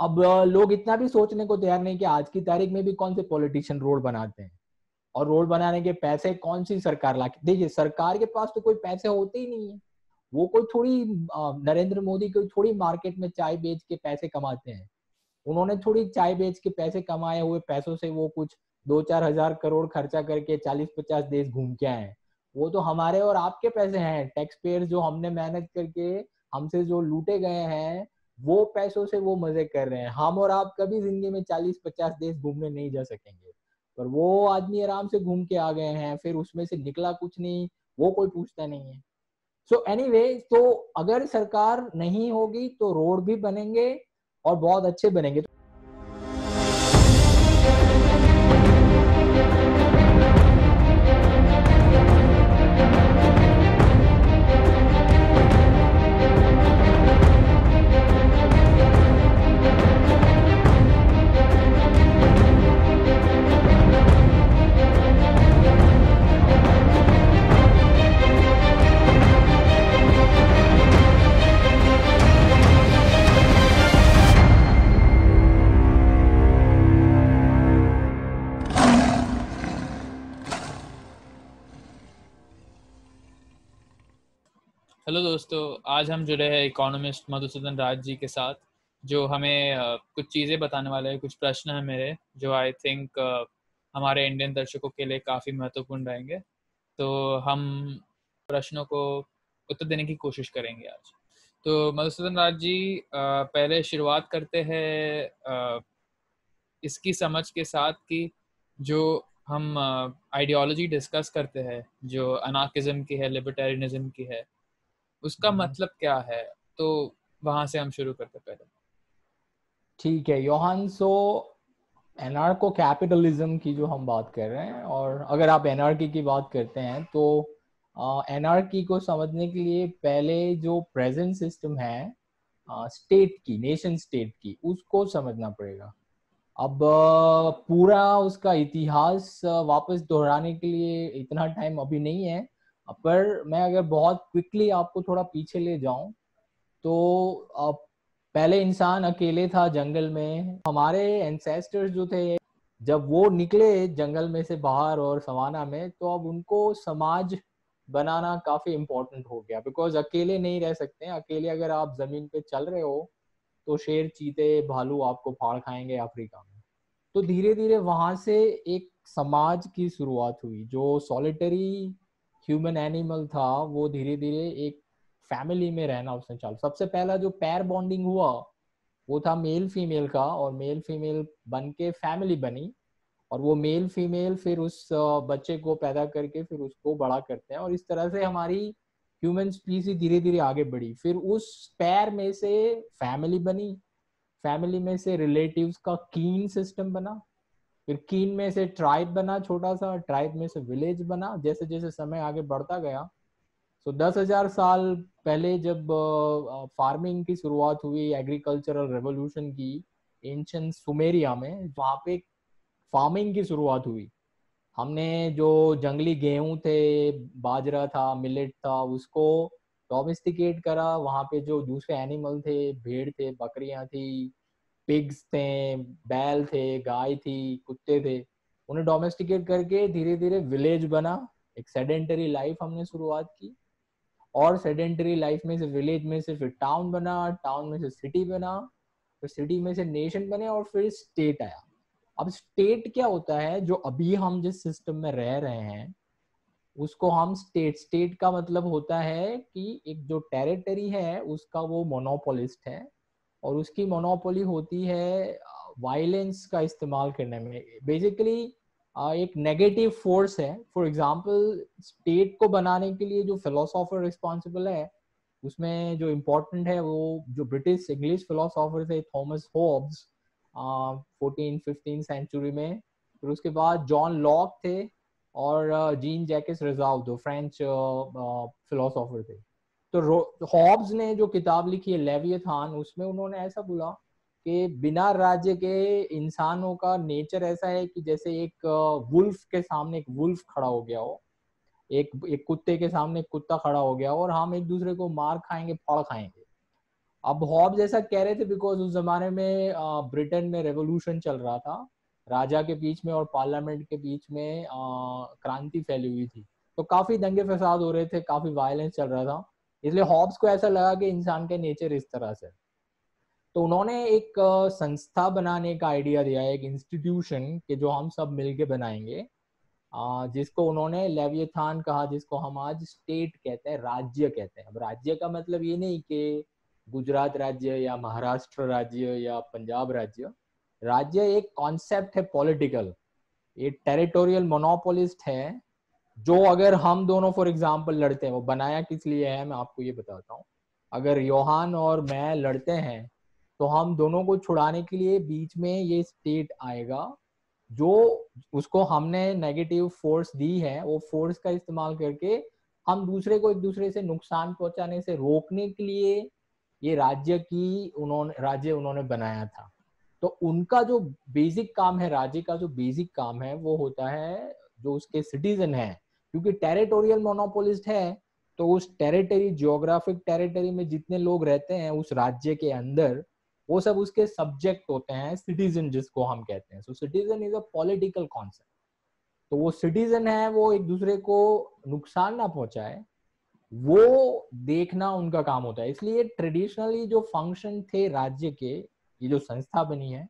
अब लोग इतना भी सोचने को तैयार नहीं कि आज की तारीख में भी कौन से पॉलिटिशियन रोड बनाते हैं। और रोड बनाने के पैसे कौन सी सरकार ला, देखिए, सरकार के पास तो कोई पैसे होते ही नहीं है। वो कोई थोड़ी नरेंद्र मोदी कोई थोड़ी मार्केट में चाय बेच के पैसे कमाते हैं। उन्होंने थोड़ी चाय बेच के पैसे कमाए हुए पैसों से वो कुछ दो चार हज़ार करोड़ खर्चा करके चालीस पचास देश घूम के आए वो तो हमारे और आपके पैसे हैं। टैक्स पेयर जो हमने मेहनत करके हमसे जो लूटे गए हैं वो पैसों से वो मज़े कर रहे हैं। हम और आप कभी ज़िंदगी में चालीस पचास देश घूमने नहीं जा सकेंगे। पर वो आदमी आराम से घूम के आ गए हैं फिर उसमें से निकला कुछ नहीं वो कोई पूछता नहीं है। सो एनी anyway, तो अगर सरकार नहीं होगी तो रोड भी बनेंगे और बहुत अच्छे बनेंगे। हेलो दोस्तों, आज हम जुड़े हैं इकोनॉमिस्ट मधुसूदन राज जी के साथ, जो हमें कुछ चीज़ें बताने वाले हैं, कुछ प्रश्न हैं मेरे, जो आई थिंक हमारे इंडियन दर्शकों के लिए काफ़ी महत्वपूर्ण रहेंगे। तो हम प्रश्नों को उत्तर देने की कोशिश करेंगे आज। तो मधुसूदन राज जी पहले शुरुआत करते हैं इसकी समझ के साथ कि जो हम आइडियोलॉजी डिस्कस करते हैं, जो अनाकिज्म की है लिबर्टेरियनिज्म की है उसका हम्म। मतलब क्या है? तो वहाँ से हम शुरू करते पहले। ठीक है योहान सो एनआरको कैपिटलिज्म की जो हम बात कर रहे हैं और अगर आप एनआरकी की बात करते हैं तो एनआरकी को समझने के लिए पहले जो प्रेजेंट सिस्टम है स्टेट की नेशन स्टेट की उसको समझना पड़ेगा। अब पूरा उसका इतिहास वापस दोहराने के लिए इतना टाइम अभी नहीं है पर मैं अगर बहुत क्विकली आपको थोड़ा पीछे ले जाऊँ तो आप पहले इंसान अकेले था जंगल में। हमारे एंसेस्टर्स जो थे, जब वो निकले जंगल में से बाहर और सवाना में तो अब उनको समाज बनाना काफ़ी इम्पोर्टेंट हो गया। बिकॉज़ अकेले नहीं रह सकते अकेले अगर आप ज़मीन पे चल रहे हो तो शेर, चीते, भालू आपको फाड़ खाएँगे अफ्रीका में। तो धीरे धीरे वहाँ से एक समाज की शुरुआत हुई, जो सॉलिटरी ह्यूमन एनिमल था, वो धीरे धीरे एक फैमिली में रहना उसने चालू। सबसे पहला जो पैर बॉन्डिंग हुआ, वो था मेल फीमेल का और मेल फीमेल बन के फैमिली बनी और वो मेल फीमेल फिर उस बच्चे को पैदा करके फिर उसको बड़ा करते हैं और इस तरह से हमारी ह्यूमन स्पीसी धीरे धीरे आगे बढ़ी। फिर उस पैर में से फैमिली बनी, फैमिली में से रिलेटिव्स का कीन सिस्टम बना फिर कीन में से ट्राइब बना छोटा सा ट्राइब में से विलेज बना जैसे जैसे समय आगे बढ़ता गया। सो दस हज़ार साल पहले जब फ़ार्मिंग की शुरुआत हुई एग्रीकल्चरल रेवोल्यूशन की एंशन सुमेरिया में, वहाँ पे फ़ार्मिंग की शुरुआत हुई। हमने जो जंगली गेहूँ थे, बाजरा था मिलेट था, उसको डोमेस्टिकेट करा। वहाँ पे जो दूसरे एनिमल थे, भेड़ थे, बकरियाँ थी पिग्स थे, बैल थे, गाय थी, कुत्ते थे, उन्हें डोमेस्टिकेट करके धीरे धीरे विलेज बना। एक सेडेंटरी लाइफ हमने शुरुआत की। और सेडेंटरी लाइफ में से विलेज में से फिर टाउन बना टाउन में से सिटी बना, फिर सिटी में से नेशन बने और फिर स्टेट आया। अब स्टेट क्या होता है, जो अभी हम जिस सिस्टम में रह रहे हैं, उसको हम स्टेट स्टेट का मतलब होता है कि एक जो टेरिटरी है, उसका वो मोनोपोलिस्ट है। और उसकी मोनोपोली होती है वायलेंस का इस्तेमाल करने में। बेसिकली एक नेगेटिव फोर्स है। फॉर एग्जांपल स्टेट को बनाने के लिए जो फिलोसोफर रिस्पॉन्सिबल है, उसमें जो इम्पोर्टेंट है वो जो ब्रिटिश इंग्लिश फिलोसोफर थे Thomas Hobbes fourteen fifteen century में। फिर उसके बाद जॉन लॉक थे और जीन जैकिस रिजाव दो फ्रेंच फिलोसोफर थे। तो हॉब्स ने जो किताब लिखी है लेवियथान उसमें उन्होंने ऐसा बोला कि बिना राज्य के इंसानों का नेचर ऐसा है कि जैसे एक वुल्फ के सामने एक वुल्फ खड़ा हो गया हो, एक एक कुत्ते के सामने कुत्ता खड़ा हो गया और हम एक दूसरे को मार खाएँगे फड़ खाएँगे। अब हॉब जैसा कह रहे थे बिकॉज़ उस जमाने में ब्रिटेन में रेवोल्यूशन चल रहा था, राजा के बीच में और पार्लियामेंट के बीच में क्रांति फैली हुई थी। तो काफ़ी दंगे फसाद हो रहे थे, काफ़ी वायलेंस चल रहा था। इसलिए हॉब्स को ऐसा लगा कि इंसान के नेचर इस तरह से तो उन्होंने एक संस्था बनाने का आइडिया दिया, एक इंस्टीट्यूशन के जो हम सब मिलके बनाएँगे। जिसको उन्होंने लेवियथान कहा, जिसको हम आज स्टेट कहते हैं, राज्य कहते हैं। अब राज्य का मतलब ये नहीं कि गुजरात राज्य या महाराष्ट्र राज्य या पंजाब राज्य। राज्य एक कॉन्सेप्ट है पॉलिटिकल ये टेरिटोरियल मोनोपोलिस्ट है। जो अगर हम दोनों फॉर एग्ज़ाम्पल लड़ते हैं, वो बनाया किस लिए है, मैं आपको ये बताता हूँ। अगर योहान और मैं लड़ते हैं तो हम दोनों को छुड़ाने के लिए बीच में ये स्टेट आएगा, जो उसको हमने नेगेटिव फोर्स दी है, वो फोर्स का इस्तेमाल करके हम दूसरे को एक दूसरे से नुकसान पहुँचाने से रोकने के लिए ये राज्य की उन्होंने, राज्य उन्होंने बनाया था। तो उनका जो बेसिक काम है, राज्य का जो बेसिक काम है, वो होता है, जो उसके सिटीजन है क्योंकि टेरिटोरियल मोनोपोलिस्ट है तो उस टेरिटरी जियोग्राफिक टेरिटरी में जितने लोग रहते हैं, उस राज्य के अंदर, वो सब उसके सब्जेक्ट होते हैं सिटीजन जिसको हम कहते हैं। So citizen is a political concept तो वो सिटीजन है, वो एक दूसरे को नुकसान ना पहुँचाए, वो देखना उनका काम होता है। इसलिए ट्रेडिशनली जो फ़ंक्शन थे राज्य के, ये जो संस्था बनी है,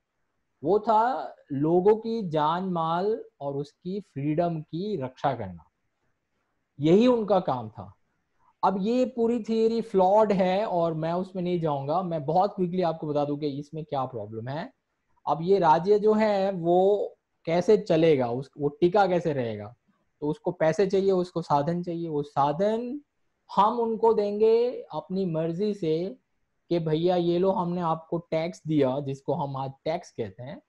वो था लोगों की जान माल और उसकी फ्रीडम की रक्षा करना। यही उनका काम था। अब ये पूरी थियरी फ्लॉड है और मैं उसमें नहीं जाऊँगा। मैं बहुत क्विकली आपको बता दूँ कि इसमें क्या प्रॉब्लम है। अब ये राज्य जो है, वो कैसे चलेगा? उस, वो टिका कैसे रहेगा? तो उसको पैसे चाहिए, उसको साधन चाहिए। वो साधन हम उनको देंगे अपनी मर्ज़ी से कि भैया, ये लो, हमने आपको टैक्स दिया, जिसको हम आज टैक्स कहते हैं।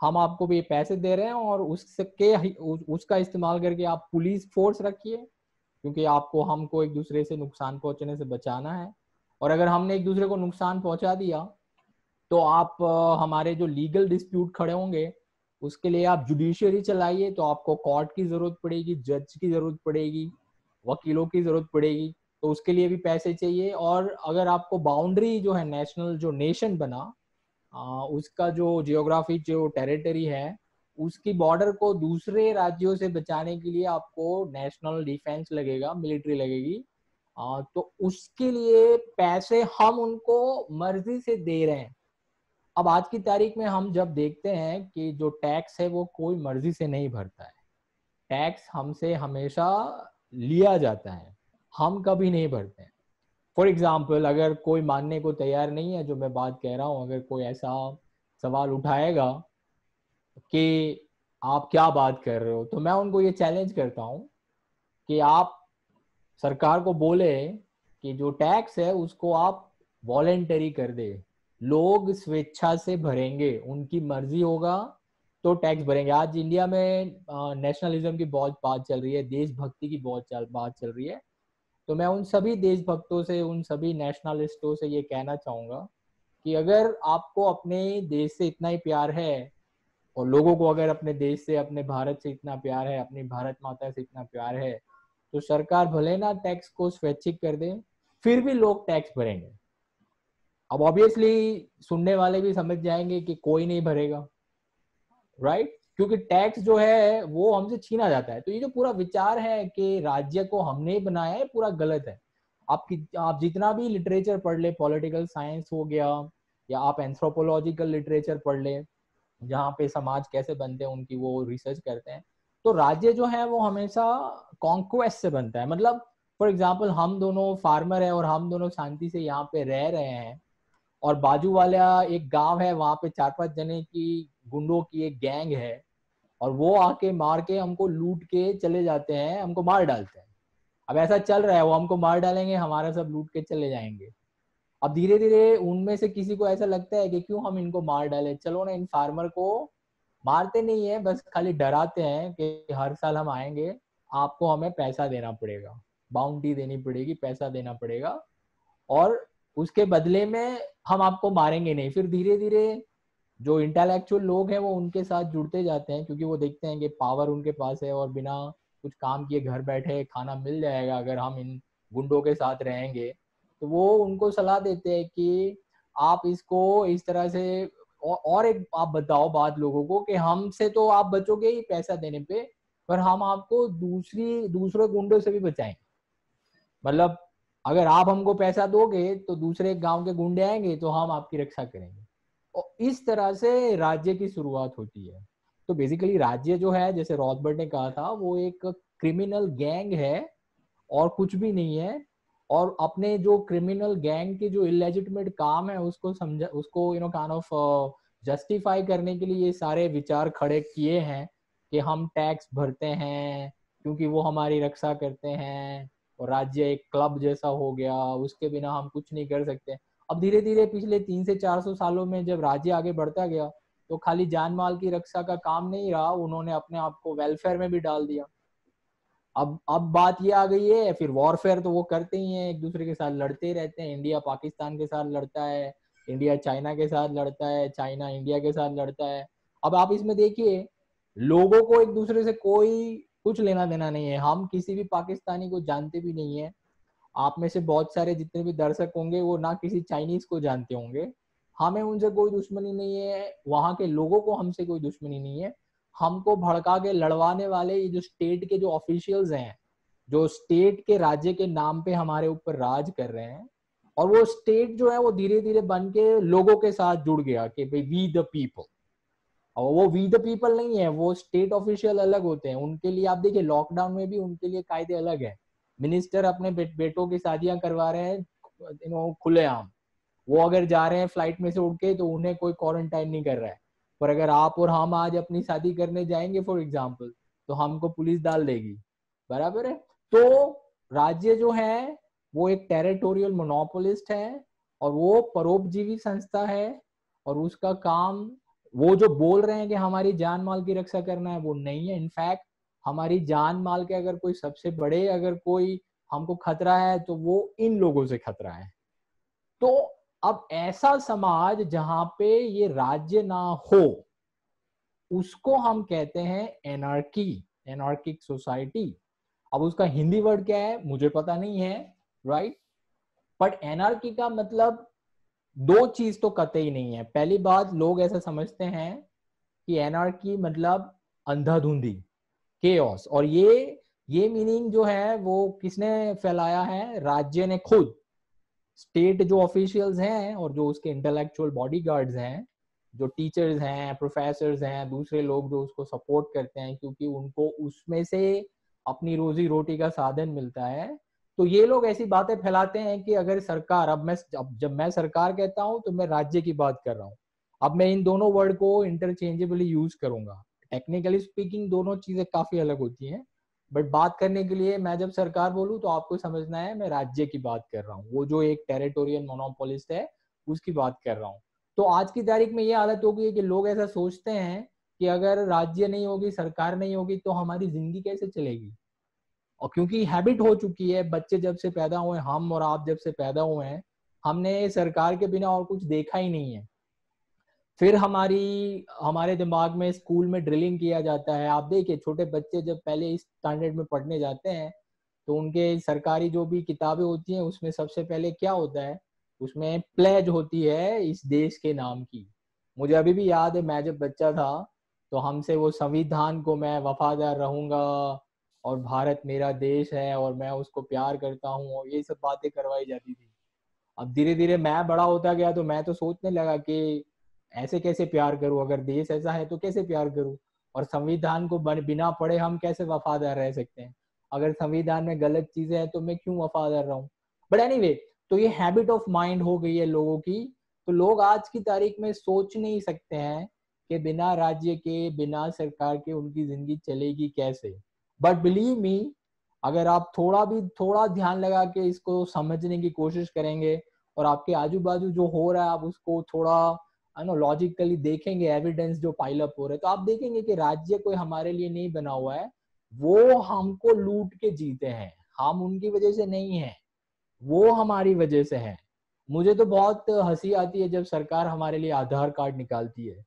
हम आपको भी पैसे दे रहे हैं और उसके उसका इस्तेमाल करके आप पुलिस फोर्स रखिए। क्योंकि आपको हमको एक दूसरे से नुकसान पहुँचने से बचाना है। और अगर हमने एक दूसरे को नुकसान पहुँचा दिया तो आप हमारे जो लीगल डिस्प्यूट खड़े होंगे उसके लिए आप जुडिशियरी चलाइए तो आपको कोर्ट की ज़रूरत पड़ेगी जज की ज़रूरत पड़ेगी वकीलों की ज़रूरत पड़ेगी तो उसके लिए भी पैसे चाहिए। और अगर आपको बाउंड्री जो है नेशनल जो नेशन बना आ, उसका जो जियोग्राफी जो टेरिटरी है उसकी बॉर्डर को दूसरे राज्यों से बचाने के लिए आपको नेशनल डिफेंस लगेगा मिलिट्री लगेगी। आ, तो उसके लिए पैसे हम उनको मर्ज़ी से दे रहे हैं। अब आज की तारीख में हम जब देखते हैं कि जो टैक्स है वो कोई मर्ज़ी से नहीं भरता है। टैक्स हमसे हमेशा लिया जाता है हम कभी नहीं भरते हैं। फॉर एग्ज़ाम्पल अगर कोई मानने को तैयार नहीं है जो मैं बात कह रहा हूँ अगर कोई ऐसा सवाल उठाएगा कि आप क्या बात कर रहे हो? तो मैं उनको ये चैलेंज करता हूँ कि आप सरकार को बोले कि जो टैक्स है उसको आप वॉलेंटरी कर दे। लोग स्वेच्छा से भरेंगे। उनकी मर्ज़ी होगा तो टैक्स भरेंगे। आज इंडिया में नेशनलिज्म की बहुत बात चल रही है देशभक्ति की बहुत चल, बात चल रही है। तो मैं उन सभी देशभक्तों से उन सभी नेशनलिस्टों से ये कहना चाहूँगा कि अगर आपको अपने देश से इतना ही प्यार है और लोगों को अगर अपने देश से, अपने भारत से इतना प्यार है, अपनी भारत माता से इतना प्यार है तो सरकार भले ना टैक्स को स्वैच्छिक कर दे, फिर भी लोग टैक्स भरेंगे। अब ऑब्वियसली सुनने वाले भी समझ जाएँगे कि कोई नहीं भरेगा राइट right? क्योंकि टैक्स जो है, वो हमसे छीना जाता है। तो ये जो पूरा विचार है कि राज्य को हमने बनाया है, पूरा गलत है। आप आप जितना भी लिटरेचर पढ़ ले पॉलिटिकल साइंस हो गया, या आप एंथ्रोपोलॉजिकल लिटरेचर पढ़ ले जहाँ पे समाज कैसे बनते हैं, उनकी वो रिसर्च करते हैं। तो राज्य जो है, वो हमेशा कॉन्क्वेस्ट से बनता है। मतलब फॉर एग्ज़ाम्पल हम दोनों फार्मर है और हम दोनों शांति से यहाँ पे रह रहे हैं और बाजू वाला एक गाँव है, वहाँ पे चार पाँच जने की गुंडों की एक गैंग है और वो आके मार के हमको लूट के चले जाते हैं, हमको मार डालते हैं। अब ऐसा चल रहा है, वो हमको मार डालेंगे, हमारा सब लूट के चले जाएँगे। अब धीरे धीरे उनमें से किसी को ऐसा लगता है कि क्यों हम इनको मार डाले? चलो ना, इन फार्मर को मारते नहीं है, बस खाली डराते हैं कि हर साल हम आएँगे, आपको हमें पैसा देना पड़ेगा। बाउंड्री देनी पड़ेगी, पैसा देना पड़ेगा। और उसके बदले में हम आपको मारेंगे नहीं। फिर धीरे धीरे जो इंटेलेक्चुअल लोग हैं वो उनके साथ जुड़ते जाते हैं, क्योंकि वो देखते हैं कि पावर उनके पास है और बिना कुछ काम किए घर बैठे खाना मिल जाएगा अगर हम इन गुंडों के साथ रहेंगे। तो वो उनको सलाह देते हैं कि आप इसको इस तरह से और, एक आप बताओ बात लोगों को कि हमसे तो आप बचोगे ही पैसा देने पे पर हम आपको दूसरी दूसरे गुंडों से भी बचाएँगे। मतलब अगर आप हमको पैसा दोगे तो दूसरे गाँव के गुंडे आएँगे तो हम आपकी रक्षा करेंगे। और इस तरह से राज्य की शुरुआत होती है। तो बेसिकली राज्य जो है जैसे रॉथबर्ट ने कहा था वो एक क्रिमिनल गैंग है और कुछ भी नहीं है। और अपने जो क्रिमिनल गैंग के जो इलेजिटमेट काम है, उसको समझा, उसको you know kind of justify करने के लिए ये सारे विचार खड़े किए हैं कि हम टैक्स भरते हैं क्योंकि वो हमारी रक्षा करते हैं और राज्य एक क्लब जैसा हो गया, उसके बिना हम कुछ नहीं कर सकते। अब धीरे धीरे पिछले तीन से चार सौ सालों में जब राज्य आगे बढ़ता गया तो खाली जान माल की रक्षा का काम नहीं रहा, उन्होंने अपने आप को वेलफेयर में भी डाल दिया। अब अब बात ये आ गई है, फिर वॉरफेयर तो वो करते ही हैं एक दूसरे के साथ लड़ते ही रहते हैं। इंडिया पाकिस्तान के साथ लड़ता है इंडिया चाइना के साथ लड़ता है चाइना इंडिया के साथ लड़ता है। अब आप इसमें देखिए, लोगों को एक दूसरे से कोई कुछ लेना देना नहीं है। हम किसी भी पाकिस्तानी को जानते भी नहीं है। आप में से बहुत सारे जितने भी दर्शक होंगे, वो ना किसी चाइनीज़ को जानते होंगे। हमें उनसे कोई दुश्मनी नहीं है, वहाँ के लोगों को हमसे कोई दुश्मनी नहीं है। हमको भड़का के लड़वाने वाले ये जो स्टेट के जो ऑफिशियल्स हैं जो स्टेट के राज्य के नाम पे हमारे ऊपर राज कर रहे हैं और वो स्टेट जो है वो धीरे धीरे बन के लोगों के साथ जुड़ गया कि भाई वी द पीपल और वो वी द पीपल नहीं है वो स्टेट ऑफिशियल अलग होते हैं। उनके लिए आप देखिए लॉकडाउन में भी उनके लिए कायदे अलग है। मिनिस्टर अपने बे, बेटों की शादियाँ करवा रहे हैं खुलेआम। वो अगर जा रहे हैं फ़्लाइट में से उठ के तो उन्हें कोई क्वारंटाइन नहीं कर रहा है। पर अगर आप और हम आज अपनी शादी करने जाएँगे फॉर एग्ज़ाम्पल तो हमको पुलिस डाल देगी। बराबर है? तो राज्य जो है, वो एक टेरिटोरियल मोनोपोलिस्ट है और वो परोपजीवी संस्था है और उसका काम, वो जो बोल रहे हैं कि हमारी जान माल की रक्षा करना है, वो नहीं है। इनफैक्ट हमारी जान माल के अगर कोई सबसे बड़े, अगर कोई हमको खतरा है तो वो इन लोगों से खतरा है। तो अब ऐसा समाज जहाँ पे ये राज्य ना हो, उसको हम कहते हैं एनआरकी एनआर्किक सोसाइटी अब उसका हिंदी वर्ड क्या है? मुझे पता नहीं है राइट बट एनआरकी का मतलब दो चीज़ तो कतई नहीं है। पहली बात, लोग ऐसा समझते हैं कि एनआरकी मतलब अंधाधुंधी केओस और ये ये मीनिंग जो है, वो किसने फैलाया है? राज्य ने खुद। स्टेट जो ऑफिशियल्स हैं और जो उसके इंटेलेक्चुअल बॉडी गार्ड्स हैं, जो टीचर्स हैं प्रोफेसर हैं, दूसरे लोग जो उसको सपोर्ट करते हैं, क्योंकि उनको उसमें से अपनी रोजी रोटी का साधन मिलता है। तो ये लोग ऐसी बातें फैलाते हैं कि अगर सरकार, अब मैं, अब जब मैं सरकार कहता हूँ तो मैं राज्य की बात कर रहा हूँ। अब मैं इन दोनों वर्ड को इंटरचेंजेबली यूज़ करूँगा। टेक्निकली स्पीकिंग दोनों चीज़ें काफ़ी अलग होती हैं। बट बात करने के लिए मैं जब सरकार बोलूँ तो आपको समझना है, मैं राज्य की बात कर रहा हूँ। वो जो एक टेरिटोरियल मोनोपोलिस्ट है, उसकी बात कर रहा हूँ। तो आज की तारीख में ये हालत हो गई है कि लोग ऐसा सोचते हैं कि अगर राज्य नहीं होगी, सरकार नहीं होगी तो हमारी ज़िंदगी कैसे चलेगी? और क्योंकि हैबिट हो चुकी है, बच्चे जब से पैदा हुए, हम और आप जब से पैदा हुए हैं, हमने सरकार के बिना और कुछ देखा ही नहीं है। फिर हमारी, हमारे दिमाग में स्कूल में ड्रिलिंग किया जाता है। आप देखिए, छोटे बच्चे जब पहले इस स्टैंडर्ड में पढ़ने जाते हैं तो उनके सरकारी जो भी किताबें होती हैं, उसमें सबसे पहले क्या होता है? उसमें प्लेज होती है इस देश के नाम की। मुझे अभी भी याद है, मैं जब बच्चा था तो हमसे वो संविधान को मैं वफादार रहूँगा और भारत मेरा देश है और मैं उसको प्यार करता हूँ और ये सब बातें करवाई जाती थी। अब धीरे धीरे मैं बड़ा होता गया तो मैं तो सोचने लगा कि ऐसे कैसे प्यार करूँ? अगर देश ऐसा है तो कैसे प्यार करूँ? और संविधान को बिना पढ़े हम कैसे वफादार रह सकते हैं? अगर संविधान में गलत चीज़ें हैं तो मैं क्यों वफादार रहूँ? बट एनी तो ये हैबिट ऑफ़ माइंड हो गई है लोगों की। तो लोग आज की तारीख में सोच नहीं सकते हैं कि बिना राज्य के, बिना सरकार के उनकी ज़िंदगी चलेगी कैसे? बट बिलीव मी अगर आप थोड़ा भी, थोड़ा ध्यान लगा के इसको समझने की कोशिश करेंगे और आपके आजू बाजू जो हो रहा है, आप उसको थोड़ा नो लॉजिकली देखेंगे एविडेंस जो पाइलअप हो रहे तो आप देखेंगे कि राज्य कोई हमारे लिए नहीं बना हुआ है, वो हमको लूट के जीते हैं। हम उनकी वजह से नहीं है, वो हमारी वजह से है। मुझे तो बहुत हँसी आती है जब सरकार हमारे लिए आधार कार्ड निकालती है।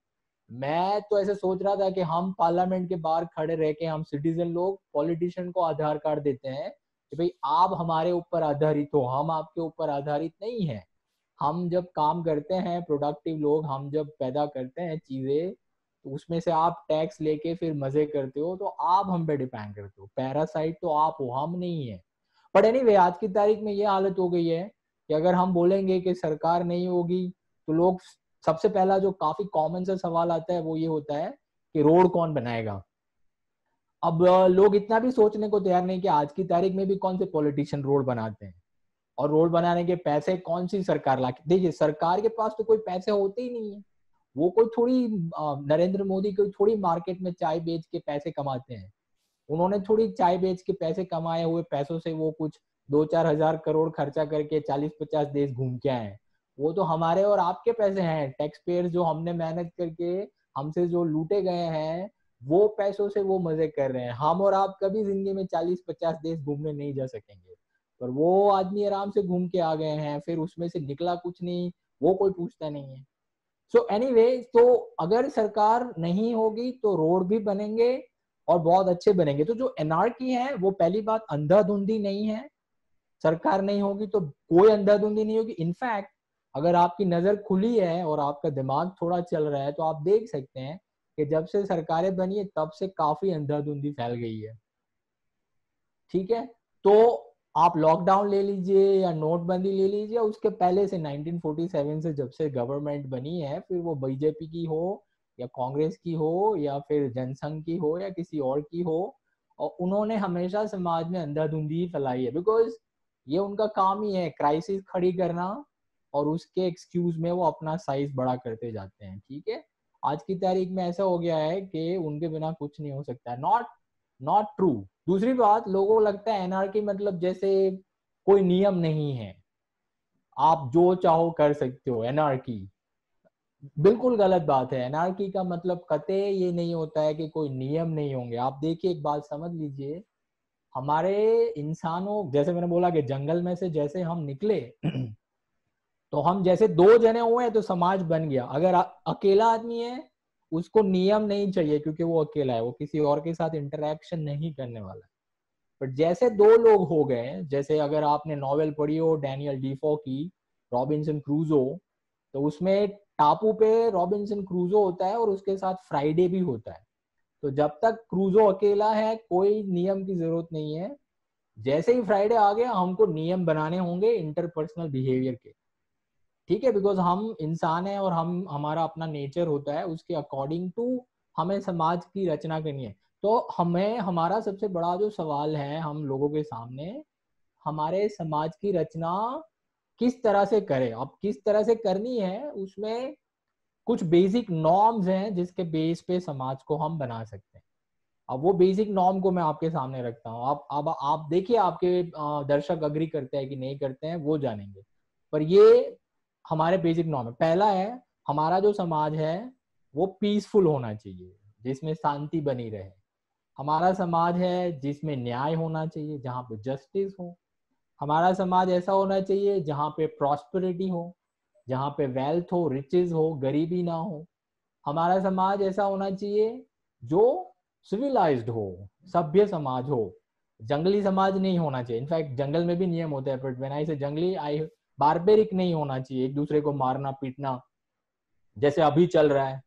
मैं तो ऐसे सोच रहा था कि हम पार्लियामेंट के बाहर खड़े रह के हम सिटीजन लोग पॉलिटिशियन को आधार कार्ड देते हैं कि भाई आप हमारे ऊपर आधारित हो, हम आपके ऊपर आधारित नहीं है। हम जब काम करते हैं प्रोडक्टिव लोग हम जब पैदा करते हैं चीज़ें तो उसमें से आप टैक्स लेके फिर मज़े करते हो तो आप हम पे डिपेंड करते हो। पैरासाइट तो आप हो हम नहीं है। बट एनी anyway, आज की तारीख में ये हालत हो गई है कि अगर हम बोलेंगे कि सरकार नहीं होगी तो लोग सबसे पहला जो काफ़ी कॉमन सा सवाल आता है वो ये होता है कि रोड कौन बनाएगा? अब लोग इतना भी सोचने को तैयार नहीं कि आज की तारीख में भी कौन से पॉलिटिशियन रोड बनाते हैं। और रोड बनाने के पैसे कौन सी सरकार ला देखिए, सरकार के पास तो कोई पैसे होते ही नहीं है। वो कोई थोड़ी नरेंद्र मोदी कोई थोड़ी मार्केट में चाय बेच के पैसे कमाते हैं। उन्होंने थोड़ी चाय बेच के पैसे कमाए हुए पैसों से वो कुछ दो चार हज़ार करोड़ खर्चा करके चालीस पचास देश घूम के आए वो तो हमारे और आपके पैसे हैं। टैक्स पेयर जो हमने मेहनत करके हमसे जो लूटे गए हैं, वो पैसों से वो मज़े कर रहे हैं। हम और आप कभी ज़िंदगी में चालीस पचास देश घूमने नहीं जा सकेंगे। पर वो आदमी आराम से घूम के आ गए हैं फिर उसमें से निकला कुछ नहीं वो कोई पूछता नहीं है। सो so एनी anyway, तो अगर सरकार नहीं होगी तो रोड भी बनेंगे और बहुत अच्छे बनेंगे। तो जो एनआरकी है वो पहली बात अंधाधुंधी नहीं है। सरकार नहीं होगी तो कोई अंधाधुंधी नहीं होगी। इनफैक्ट अगर आपकी नज़र खुली है और आपका दिमाग थोड़ा चल रहा है तो आप देख सकते हैं कि जब से सरकारें बनी है तब से काफ़ी अंधाधुंधी फैल गई है। ठीक है? तो आप लॉकडाउन ले लीजिए या नोटबंदी ले लीजिए, उसके पहले से 1947 से जब से गवर्नमेंट बनी है, फिर वो बीजेपी की हो या कांग्रेस की हो या फिर जनसंघ की हो या किसी और की हो, और उन्होंने हमेशा समाज में अंधाधुंधी फैलाई है। बिकॉज़ ये उनका काम ही है क्राइसिस खड़ी करना और उसके एक्सक्यूज में वो अपना साइज़ बड़ा करते जाते हैं, ठीक है? आज की तारीख में ऐसा हो गया है कि उनके बिना कुछ नहीं हो सकता। नॉट नॉट ट्रू दूसरी बात, लोगों को लगता है एनआरकी मतलब जैसे कोई नियम नहीं है। आप जो चाहो कर सकते हो, एनआरकी। बिल्कुल गलत बात है। एनआरकी का मतलब कते ये नहीं होता है कि कोई नियम नहीं होंगे। आप देखिए, एक बात समझ लीजिए, हमारे इंसानों, जैसे मैंने बोला कि जंगल में से जैसे हम निकले तो हम जैसे दो जने हुए हैं तो समाज बन गया। अगर अकेला आदमी है उसको नियम नहीं चाहिए क्योंकि वो अकेला है, वो किसी और के साथ इंटरेक्शन नहीं करने वाला है। बट जैसे दो लोग हो गए जैसे अगर आपने नॉवेल पढ़ी हो डैनियल डीफो की रॉबिन्सन क्रूजो तो उसमें टापू पे रॉबिन्सन क्रूजो होता है और उसके साथ फ्राइडे भी होता है। तो जब तक क्रूजो अकेला है, कोई नियम की ज़रूरत नहीं है। जैसे ही फ्राइडे आ गया, हमको नियम बनाने होंगे इंटरपर्सनल बिहेवियर के। ठीक है बिकॉज़ हम इंसान है और हम, हमारा अपना नेचर होता है, उसके अकॉर्डिंग टू हमें समाज की रचना करनी है। तो हमें, हमारा सबसे बड़ा जो सवाल है हम लोगों के सामने, हमारे समाज की रचना किस तरह से करें? अब किस तरह से करनी है, उसमें कुछ बेसिक नॉर्म्स हैं जिसके बेस पे समाज को हम बना सकते हैं। अब वो बेसिक नॉर्म को मैं आपके सामने रखता हूँ। आप अब आप देखिए, आपके दर्शक अग्री करते हैं कि नहीं करते हैं, वो जानेंगे। पर ये हमारे बेसिक नॉर्म है। पहला है, हमारा जो समाज है, वो पीसफुल होना चाहिए, जिसमें शांति बनी रहे। हमारा समाज है, जिसमें न्याय होना चाहिए, जहाँ पे जस्टिस हो। हमारा समाज ऐसा होना चाहिए, जहाँ पे प्रॉस्पेरिटी हो, जहाँ पे वेल्थ हो रिचेज हो, गरीबी ना हो। हमारा समाज ऐसा होना चाहिए, जो सिविलाइज्ड हो, सभ्य समाज हो। जंगली समाज नहीं होना चाहिए। इनफैक्ट जंगल में भी नियम होते हैं बट व्हेन आई से जंगली आई बारबेरिक नहीं होना चाहिए, एक दूसरे को मारना, पीटना। जैसे अभी चल रहा है।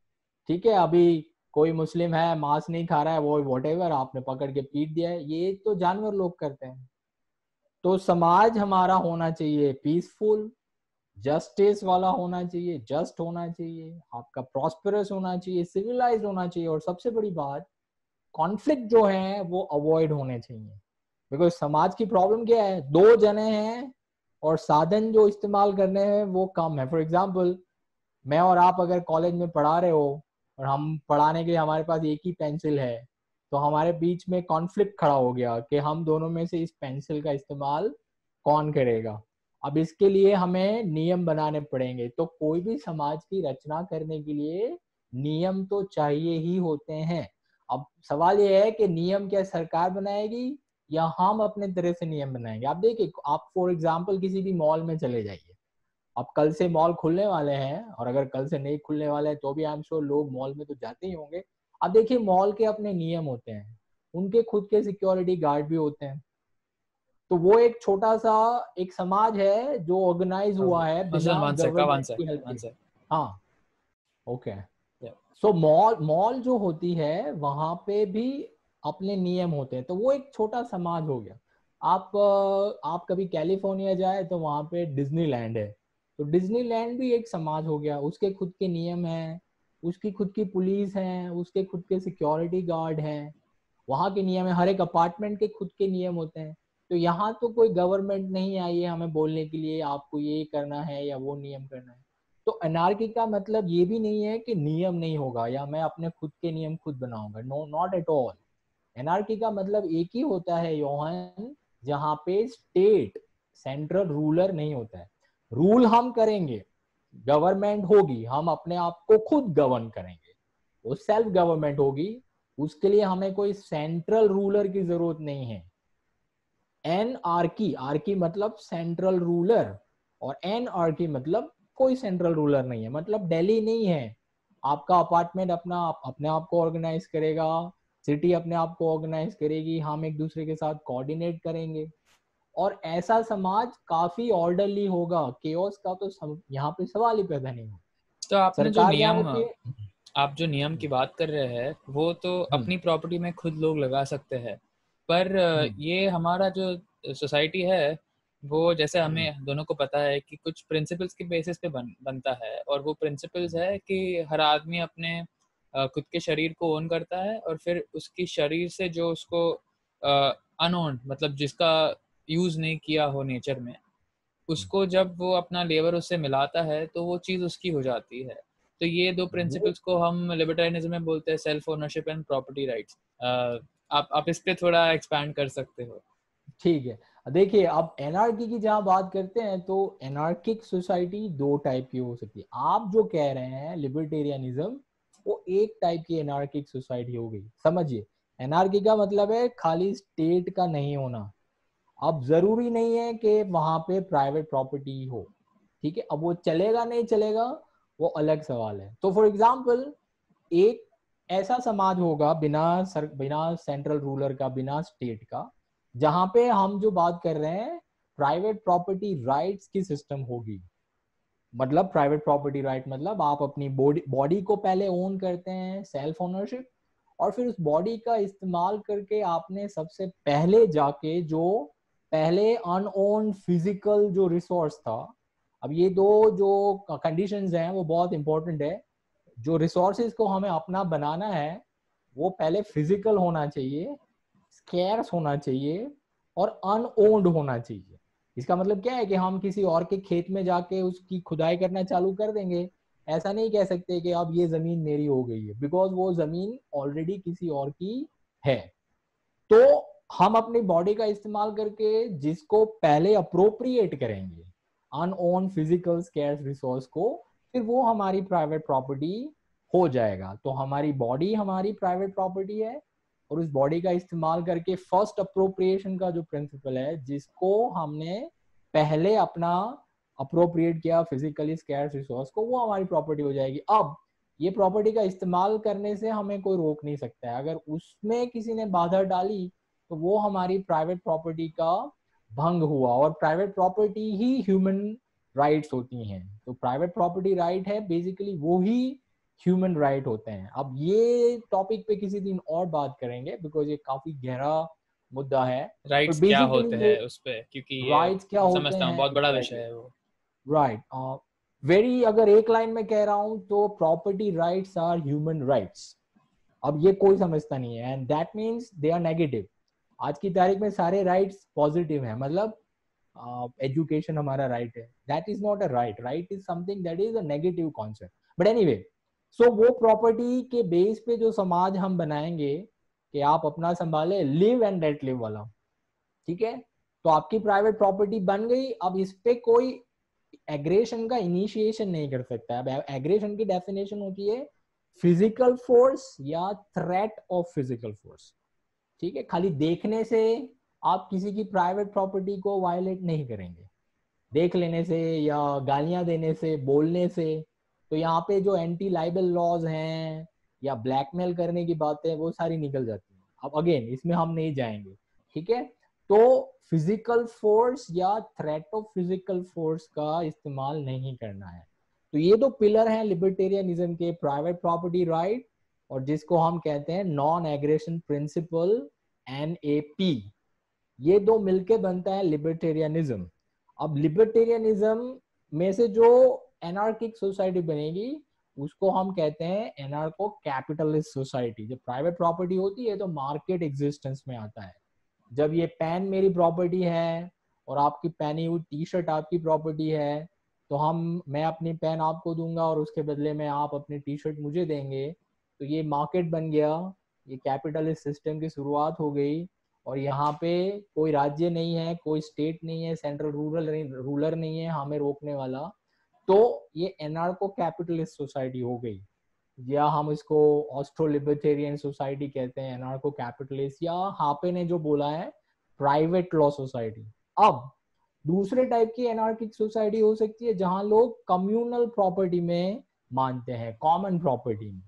ठीक है, अभी कोई मुस्लिम है, मांस नहीं खा रहा है, वो वॉट आपने पकड़ के पीट दिया है, ये तो जानवर लोग करते हैं। तो समाज हमारा होना चाहिए पीसफुल जस्टिस वाला होना चाहिए जस्ट होना चाहिए, आपका प्रॉस्पेरस होना चाहिए सिविलाइज होना चाहिए। और सबसे बड़ी बात कॉन्फ्लिक्ट जो है, वो अवॉइड होने चाहिए। बिकॉज़ समाज की प्रॉब्लम क्या है? दो जने हैं और साधन जो इस्तेमाल करने हैं, वो कम है। फॉर एग्ज़ाम्पल मैं और आप अगर कॉलेज में पढ़ा रहे हो और हम पढ़ाने के लिए हमारे पास एक ही पेंसिल है तो हमारे बीच में कॉन्फ्लिक्ट खड़ा हो गया कि हम दोनों में से इस पेंसिल का इस्तेमाल कौन करेगा? अब इसके लिए हमें नियम बनाने पड़ेंगे। तो कोई भी समाज की रचना करने के लिए नियम तो चाहिए ही होते हैं। अब सवाल यह है कि नियम क्या सरकार बनाएगी? या हम अपने तरह से नियम बनाएँगे। आप देखिए आप फॉर एग्ज़ाम्पल किसी भी मॉल में चले जाइए। अब कल से मॉल खुलने वाले हैं और अगर कल से नहीं खुलने वाले हैं तो भी आई एम श्योर लोग मॉल में तो जाते ही होंगे। अब देखिए मॉल के अपने नियम होते हैं। उनके खुद के सिक्योरिटी गार्ड भी होते हैं। तो वो एक छोटा सा एक समाज है जो ऑर्गेनाइज हाँ, हुआ है के हाँ ओके सो मॉल मॉल जो होती है वहाँ पे भी अपने नियम होते हैं। तो वो एक छोटा समाज हो गया। आप आप कभी कैलिफ़ोर्निया जाए तो वहाँ पे डिज्नीलैंड है। तो डिज्नीलैंड भी एक समाज हो गया। उसके खुद के नियम हैं, उसकी खुद की पुलिस है, उसके खुद के सिक्योरिटी गार्ड हैं। वहाँ के नियम है। हर एक अपार्टमेंट के खुद के नियम होते हैं। तो यहाँ तो कोई गवर्नमेंट नहीं आई है हमें बोलने के लिए, आपको ये करना है या वो नियम करना है। तो अनार्की का मतलब ये भी नहीं है कि नियम नहीं होगा या मैं अपने खुद के नियम खुद बनाऊँगा। No, not at all. Anarchy का मतलब एक ही होता है, योहन, जहाँ पे स्टेट सेंट्रल रूलर नहीं होता है। रूल हम करेंगे गवर्नमेंट होगी, हम अपने आप को खुद गवर्न करेंगे। वो सेल्फ गवर्नमेंट होगी, उसके लिए हमें कोई सेंट्रल रूलर की ज़रूरत नहीं है। एन आर की आर की मतलब सेंट्रल रूलर और एन आर की मतलब कोई सेंट्रल रूलर नहीं है। मतलब दिल्ली नहीं है। आपका अपार्टमेंट अपना, अपने आप को ऑर्गेनाइज करेगा। सिटी अपने आप को ऑर्गेनाइज करेगी हम एक दूसरे के साथ कोऑर्डिनेट करेंगे और ऐसा समाज काफ़ी ऑर्डरली होगा केओस का तो यहाँ पे सवाल ही पैदा नहीं होगा तो आपने जो नियम आप जो नियम की बात कर रहे हैं वो तो हम्म। अपनी प्रॉपर्टी में खुद लोग लगा सकते हैं पर हम्म। ये हमारा जो सोसाइटी है वो जैसे हमें हम्म। दोनों को पता है कि कुछ प्रिंसिपल्स के बेसिस पे बन, बनता है और वो प्रिंसिपल्स है कि हर आदमी अपने खुद के शरीर को ओन करता है और फिर उसकी शरीर से जो उसको अनओन मतलब जिसका यूज़ नहीं किया हो नेचर में उसको जब वो अपना लेबर उससे मिलाता है तो वो चीज़ उसकी हो जाती है। तो ये दो प्रिंसिपल्स को हम लिबर्टारियनिज्म में बोलते हैं self ownership and property rights आप आप इस पे थोड़ा एक्सपैंड कर सकते हो। ठीक है। देखिए अब एनआरकी की जहाँ बात करते हैं तो एनआर्किक सोसाइटी दो टाइप की हो सकती है। आप जो कह रहे हैं लिबर्टेरियनिज्म वो एक टाइप की एनआर्किक सोसाइटी हो गई। समझिए? एनआरकी का मतलब है खाली स्टेट का नहीं होना। अब ज़रूरी नहीं है कि वहाँ पे प्राइवेट प्रॉपर्टी हो। ठीक है? अब वो चलेगा, नहीं चलेगा, वो अलग सवाल है। तो फॉर एग्ज़ाम्पल एक ऐसा समाज होगा बिना सर, बिना सेंट्रल रूलर का, बिना स्टेट का, जहाँ पे हम जो बात कर रहे हैं प्राइवेट प्रॉपर्टी राइट्स की सिस्टम होगी। मतलब प्राइवेट प्रॉपर्टी राइट मतलब आप अपनी बॉडी बॉडी को पहले ओन करते हैं सेल्फ ओनरशिप और फिर उस बॉडी का इस्तेमाल करके आपने सबसे पहले जाके जो पहले अनओन फ़िज़िकल जो रिसोर्स था, अब ये दो जो कंडीशंस हैं, वो बहुत इंपॉर्टेंट है। जो रिसोर्सेज को हमें अपना बनाना है, वो पहले फ़िज़िकल होना चाहिए स्कैर्स होना चाहिए, और अनओन्ड होना चाहिए। इसका मतलब क्या है कि हम किसी और के खेत में जाके उसकी खुदाई करना चालू कर देंगे। ऐसा नहीं कह सकते कि अब ये ज़मीन मेरी हो गई है बिकॉज़ वो ज़मीन ऑलरेडी किसी और की है। तो हम अपनी बॉडी का इस्तेमाल करके जिसको पहले अप्रोप्रिएट करेंगे अनओन फ़िज़िकल स्कैर्स रिसोर्स को, फिर वो हमारी प्राइवेट प्रॉपर्टी हो जाएगा। तो हमारी बॉडी हमारी प्राइवेट प्रॉपर्टी है और उस बॉडी का इस्तेमाल करके फ़र्स्ट अप्रोप्रिएशन का जो प्रिंसिपल है, जिसको हमने पहले अपना अप्रोप्रिएट किया फिजिकली स्कैर्स रिसोर्स को, वो हमारी प्रॉपर्टी हो जाएगी। अब ये प्रॉपर्टी का इस्तेमाल करने से हमें कोई रोक नहीं सकता है। अगर उसमें किसी ने बाधा डाली तो वो हमारी प्राइवेट प्रॉपर्टी का भंग हुआ और प्राइवेट प्रॉपर्टी ही ह्यूमन राइट्स होती हैं। तो प्राइवेट प्रॉपर्टी राइट है बेसिकली वो ही ह्यूमन राइट होते हैं। अब ये टॉपिक पे किसी दिन और बात करेंगे बिकॉज़ ये काफ़ी गहरा मुद्दा है। राइट्स तो क्या होते हैं उस पे? क्योंकि राइट्स क्या होते समझता हूँ बहुत बड़ा विषय है वो। राइट वेरी अगर एक लाइन में कह रहा हूँ तो property rights are human rights अब ये कोई समझता नहीं है and that means they are negative आज की तारीख में सारे राइट्स पॉजिटिव है। मतलब एजुकेशन uh, हमारा राइट right है। That is not a right right is something that is a negative concept but anyway so so, वो प्रॉपर्टी के बेस पे जो समाज हम बनाएँगे कि आप अपना संभाले लिव एंड लेट लिव वाला। ठीक है? तो आपकी प्राइवेट प्रॉपर्टी बन गई अब इस पे कोई एग्रेशन का इनिशिएशन नहीं कर सकता। अब एग्रेशन की डेफिनेशन होती है फ़िज़िकल फोर्स या थ्रेट ऑफ़ फ़िज़िकल फोर्स ठीक है? खाली देखने से आप किसी की प्राइवेट प्रॉपर्टी को वायलेट नहीं करेंगे। देख लेने से या गालियाँ देने से बोलने से तो यहाँ पे जो एंटी लाइबल लॉज हैं या ब्लैकमेल करने की बातें, वो सारी निकल जाती हैं। अब अगेन इसमें हम नहीं जाएँगे, ठीक है? तो फ़िज़िकल फोर्स या थ्रेट ऑफ़ फ़िज़िकल फोर्स का इस्तेमाल नहीं करना है। तो ये दो पिलर हैं लिबर्टेरियनिज्म के प्राइवेट प्रॉपर्टी राइट और जिसको हम कहते हैं non aggression principle N A P ये दो मिलके बनता है लिबर्टेरियनिज्म अब लिबर्टेरियनिज्म में से जो एनार्किक सोसाइटी बनेगी, उसको हम कहते हैं एनआरको कैपिटलिस्ट सोसाइटी जब प्राइवेट प्रॉपर्टी होती है तो मार्केट एग्जिस्टेंस में आता है. जब ये पेन मेरी प्रॉपर्टी है, और आपकी पहनी हुई टी शर्ट आपकी प्रॉपर्टी है तो हम, मैं अपनी पेन आपको दूँगा, और उसके बदले में आप अपनी टी शर्ट मुझे देंगे तो ये मार्केट बन गया. ये कैपिटलिस्ट सिस्टम की शुरुआत हो गई, और यहाँ पे कोई राज्य नहीं है, कोई स्टेट नहीं है सेंट्रल रूरल रूलर नहीं है हमें रोकने वाला. तो ये एनआरको कैपिटलिस्ट सोसाइटी हो गई। या हम इसको ऑस्ट्रो लिबर्टेरियन सोसाइटी कहते हैं एनआरको कैपिटलिस्ट या हापे ने जो बोला है प्राइवेट लॉ सोसाइटी अब, दूसरे टाइप की एनार्किक सोसाइटी हो सकती है, जहाँ लोग कम्युनल प्रॉपर्टी में मानते हैं कॉमन प्रॉपर्टी में।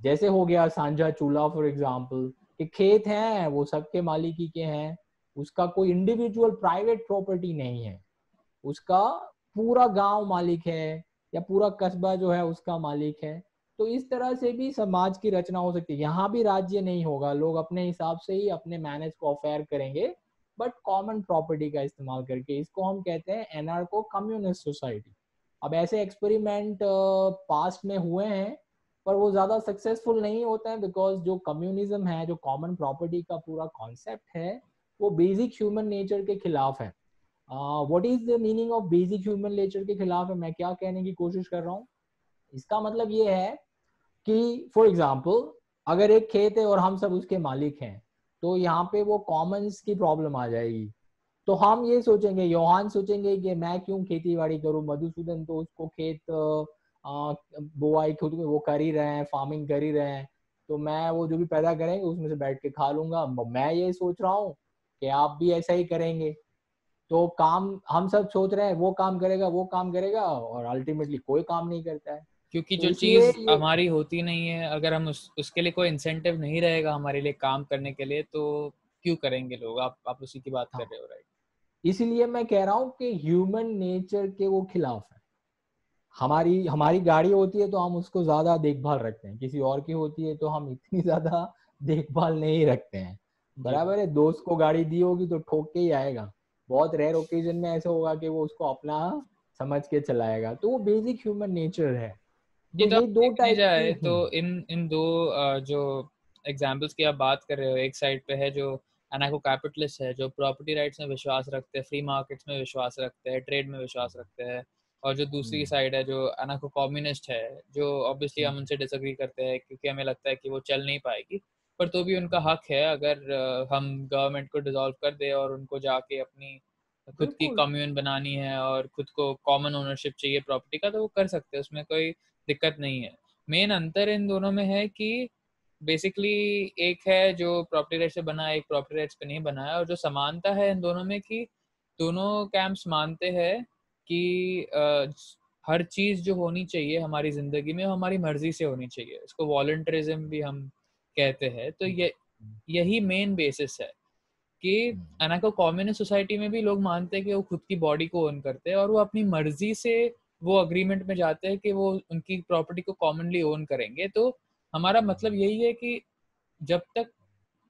जैसे हो गया सांझा चूल्हा फॉर एग्ज़ाम्पल कि खेत हैं, वो सबके मालिकी के हैं, उसका कोई इंडिविजुअल प्राइवेट प्रॉपर्टी नहीं है। उसका पूरा गाँव मालिक है या पूरा कस्बा जो है उसका मालिक है तो इस तरह से भी समाज की रचना हो सकती है। यहाँ भी राज्य नहीं होगा, लोग अपने हिसाब से ही अपने मैनेज को अफेयर करेंगे बट कॉमन प्रॉपर्टी का इस्तेमाल करके। इसको हम कहते हैं एनआरको कम्युनिस्ट सोसाइटी अब ऐसे एक्सपेरिमेंट पास्ट में हुए हैं, पर वो ज़्यादा सक्सेसफुल नहीं होते हैं बिकॉज़ जो कम्युनिज्म है, जो कॉमन प्रॉपर्टी का पूरा कॉन्सेप्ट है, वो बेसिक ह्यूमन नेचर के खिलाफ है। What is the meaning of basic human nature के खिलाफ है? मैं क्या कहने की कोशिश कर रहा हूँ? इसका मतलब ये है कि फॉर एग्ज़ाम्पल अगर एक खेत है और हम सब उसके मालिक हैं तो यहाँ पे वो कॉमन्स की प्रॉब्लम आ जाएगी। तो हम ये सोचेंगे, योहान सोचेंगे कि मैं क्यों खेती बाड़ी करूँ? मधुसूदन तो उसको खेत बुआई खुद वो कर ही रहे हैं फ़ार्मिंग कर ही रहे हैं। तो मैं वो जो भी पैदा करेंगे, उसमें से बैठ के खा लूँगा। मैं ये सोच रहा हूँ कि आप भी ऐसा ही करेंगे। तो काम हम सब सोच रहे हैं वो काम करेगा वो काम करेगा और अल्टीमेटली कोई काम नहीं करता है। क्योंकि तो जो चीज़ हमारी होती नहीं है अगर हम उस, उसके लिए कोई इंसेंटिव नहीं रहेगा हमारे लिए काम करने के लिए तो क्यों करेंगे लोग? आप आप उसी की बात हाँ. कर रहे हो राइट इसीलिए मैं कह रहा हूँ कि ह्यूमन नेचर के वो खिलाफ है। हमारी हमारी गाड़ी होती है तो हम उसको ज़्यादा देखभाल रखते हैं। किसी और की होती है तो हम इतनी ज़्यादा देखभाल नहीं रखते हैं। बराबर है दोस्त को गाड़ी दी होगी तो ठोक के ही आएगा। बहुत रेयर ओकेजन में ऐसा होगा कि वो उसको अपना समझ के चलाएगा तो वो बेसिक ह्यूमन नेचर है ये तो दो टाइप जाए तो इन इन दो जो एग्जांपल्स की आप बात कर रहे हो एक साइड पे है जो अनाको कैपिटलिस्ट है जो प्रॉपर्टी राइट्स में विश्वास रखते हैं फ्री मार्केट्स में विश्वास रखते हैं ट्रेड में विश्वास रखते हैं और जो दूसरी साइड हम्म। है जो अनाको कम्युनिस्ट है जो ऑब्वियसली हम हम्म। उनसे डिसएग्री करते हैं क्योंकि हमें लगता है कि वो चल नहीं पाएगी पर तो भी उनका हक है अगर हम गवर्नमेंट को डिजोल्व कर दे और उनको जाके अपनी खुद की कम्यून बनानी है और खुद को कॉमन ओनरशिप चाहिए प्रॉपर्टी का तो वो कर सकते हैं उसमें कोई दिक्कत नहीं है। मेन अंतर इन दोनों में है कि बेसिकली एक है जो प्रॉपर्टी राइट से बना है एक प्रॉपर्टी राइट्स पे नहीं बना है और जो समानता है इन दोनों में कि दोनों कैंप्स मानते हैं कि आ, हर चीज़ जो होनी चाहिए हमारी ज़िंदगी में हमारी मर्ज़ी से होनी चाहिए। इसको वॉल्ट्रिज्म भी हम कहते हैं तो ये यही मेन बेसिस है कि अनाको कम्युनिस्ट सोसाइटी में भी लोग मानते हैं कि वो खुद की बॉडी को ओन करते हैं और वो अपनी मर्ज़ी से वो अग्रीमेंट में जाते हैं कि वो उनकी प्रॉपर्टी को कॉमनली ओन करेंगे। तो हमारा मतलब यही है कि जब तक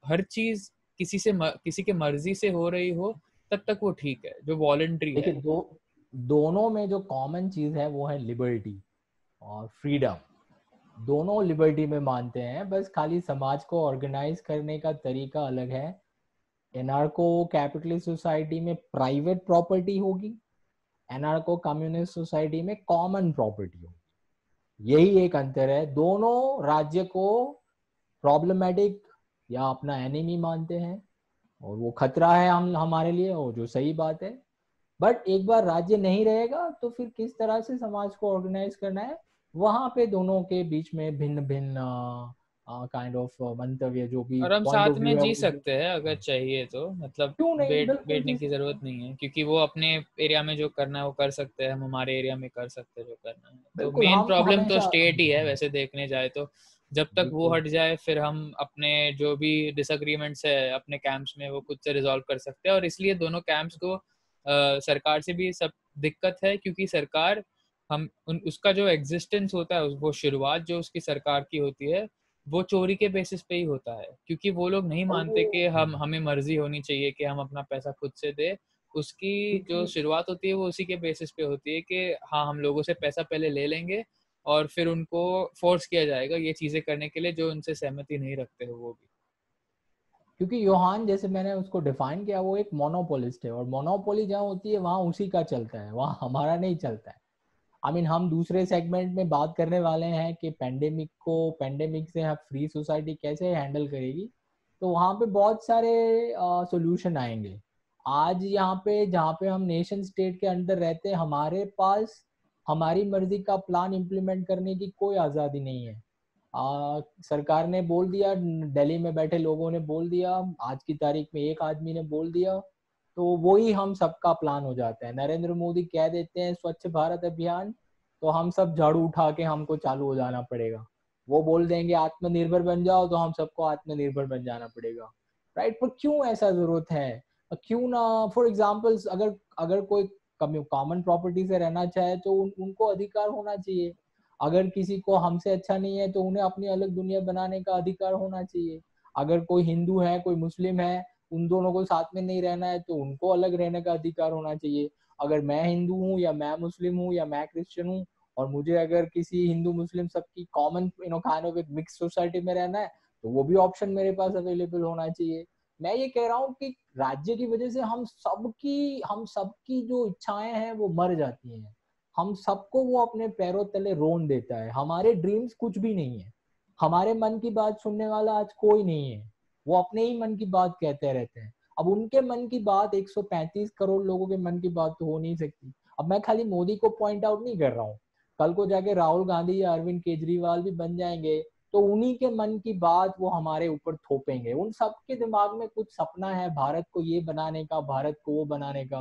हर चीज़ किसी से किसी के मर्ज़ी से हो रही हो तब तक वो ठीक है जो वॉलेंट्री है। दो दोनों में जो कॉमन चीज़ है वो है लिबर्टी और फ्रीडम दोनों लिबर्टी में मानते हैं, बस खाली समाज को ऑर्गेनाइज करने का तरीका अलग है। एनआरको कैपिटलिस्ट सोसाइटी में प्राइवेट प्रॉपर्टी होगी, एनआरको कम्युनिस्ट सोसाइटी में कॉमन प्रॉपर्टी होगी। यही एक अंतर है। दोनों राज्य को प्रॉब्लमेटिक या अपना एनिमी मानते हैं, और वो खतरा है हम, हमारे लिए, और जो सही बात है। बट एक बार राज्य नहीं रहेगा तो फिर किस तरह से समाज को ऑर्गेनाइज करना है? वहाँ पे दोनों के बीच में भिन्न भिन्न काइंड ऑफ़ मंतव्य जो भी और हम साथ में जी सकते हैं अगर चाहिए तो मतलब बैठ बैठने की ज़रूरत नहीं है क्योंकि वो अपने एरिया में जो करना है वो कर सकते हैं हम हमारे एरिया में कर सकते हैं जो करना है। तो मेन प्रॉब्लम तो स्टेट ही है वैसे देखने जाए तो। जब तक वो हट जाए फिर हम अपने जो भी डिसएग्रीमेंट्स है अपने कैंप्स में वो खुद से रिजॉल्व कर सकते हैं और इसलिए दोनों कैंप्स को आ, सरकार से भी सब दिक्कत है क्योंकि सरकार हम उन उसका जो एग्जिस्टेंस होता है वो शुरुआत जो उसकी सरकार की होती है वो चोरी के बेसिस पे ही होता है। क्योंकि वो लोग नहीं मानते कि हम हमें मर्ज़ी होनी चाहिए कि हम अपना पैसा खुद से दे। उसकी जो शुरुआत होती है वो उसी के बेसिस पे होती है कि हाँ हम लोगों से पैसा पहले ले लेंगे और फिर उनको फोर्स किया जाएगा ये चीज़ें करने के लिए जो उनसे सहमति नहीं रखते हो वो भी। क्योंकि योहान जैसे मैंने उसको डिफाइन किया वो एक मोनोपोलिस्ट है और मोनोपोली जहाँ होती है वहाँ उसी का चलता है वहाँ हमारा नहीं चलता है। आई मीन हम दूसरे सेगमेंट में बात करने वाले हैं कि पेंडेमिक को पेंडेमिक से हम फ्री सोसाइटी कैसे हैंडल करेगी? तो वहाँ पे बहुत सारे सॉल्यूशन आएँगे। आज यहाँ पे जहाँ पे हम नेशन स्टेट के अंदर रहते हैं हमारे पास हमारी मर्ज़ी का प्लान इम्प्लीमेंट करने की कोई आज़ादी नहीं है। आ, सरकार ने बोल दिया दिल्ली में बैठे लोगों ने बोल दिया आज की तारीख में एक आदमी ने बोल दिया तो वही हम सबका प्लान हो जाता है। नरेंद्र मोदी कह देते हैं स्वच्छ भारत अभियान तो हम सब झाड़ू उठा के हमको चालू हो जाना पड़ेगा। वो बोल देंगे आत्मनिर्भर बन जाओ तो हम सबको आत्मनिर्भर बन जाना पड़ेगा। राइट पर क्यों ऐसा ज़रूरत है? क्यों ना फॉर एग्ज़ाम्पल अगर अगर कोई कॉमन प्रॉपर्टी से रहना चाहे तो उन, उनको अधिकार होना चाहिए। अगर किसी को हमसे अच्छा नहीं है तो उन्हें अपनी अलग दुनिया बनाने का अधिकार होना चाहिए। अगर कोई हिंदू है कोई मुस्लिम है उन दोनों को साथ में नहीं रहना है तो उनको अलग रहने का अधिकार होना चाहिए। अगर मैं हिंदू हूँ या मैं मुस्लिम हूँ या मैं क्रिश्चियन हूँ और मुझे अगर किसी हिंदू मुस्लिम सबकी common you know kind mix society में रहना है तो वो भी ऑप्शन मेरे पास अवेलेबल होना चाहिए। मैं ये कह रहा हूँ कि राज्य की वजह से हम सबकी हम सबकी जो इच्छाएँ हैं वो मर जाती हैं। हम सबको वो अपने पैरों तले रोन देता है। हमारे ड्रीम्स कुछ भी नहीं है। हमारे मन की बात सुनने वाला आज कोई नहीं है। वो अपने ही मन की बात कहते रहते हैं। अब उनके मन की बात 135 करोड़ लोगों के मन की बात तो हो नहीं सकती। अब मैं खाली मोदी को पॉइंट आउट नहीं कर रहा हूँ। कल को जाके राहुल गांधी या अरविंद केजरीवाल भी बन जाएँगे तो उन्हीं के मन की बात वो हमारे ऊपर थोपेंगे। उन सबके दिमाग में कुछ सपना है भारत को ये बनाने का, भारत को वो बनाने का।